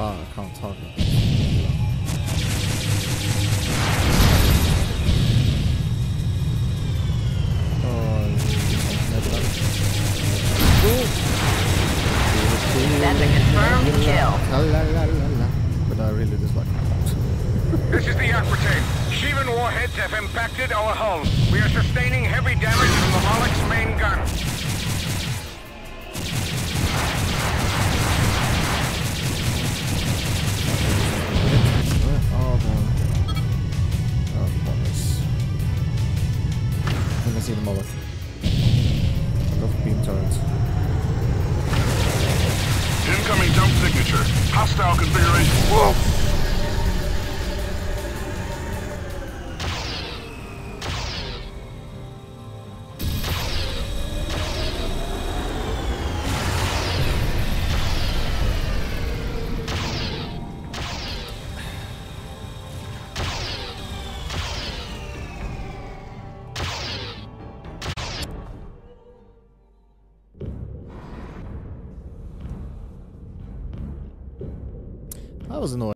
Ah, I can't target. Oh, That's a confirmed kill. But I really dislike it. This is the Aquitaine. Shivan warheads have impacted our hull. We are sustaining heavy damage from the Moloch's main see the got the beam turret. Incoming jump signature. Hostile configuration. Whoa! That was annoying.